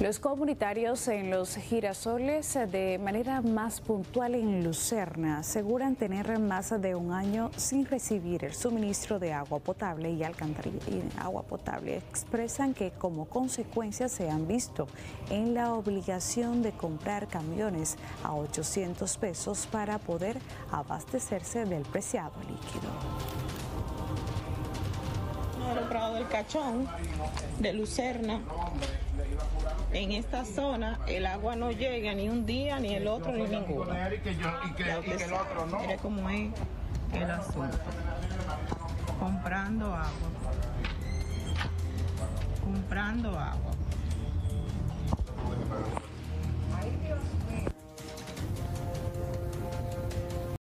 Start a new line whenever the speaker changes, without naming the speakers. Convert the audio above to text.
Los comunitarios en los girasoles de manera más puntual en Lucerna aseguran tener más de un año sin recibir el suministro de agua potable y agua potable. Expresan que como consecuencia se han visto en la obligación de comprar camiones a 800 pesos para poder abastecerse del preciado líquido.
Del Cachón, de Lucerna. En esta zona el agua no llega ni un día, ni el otro, ni ninguno. Mire cómo es el asunto. Comprando agua. Comprando agua.